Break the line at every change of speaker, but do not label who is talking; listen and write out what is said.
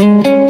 Thank you.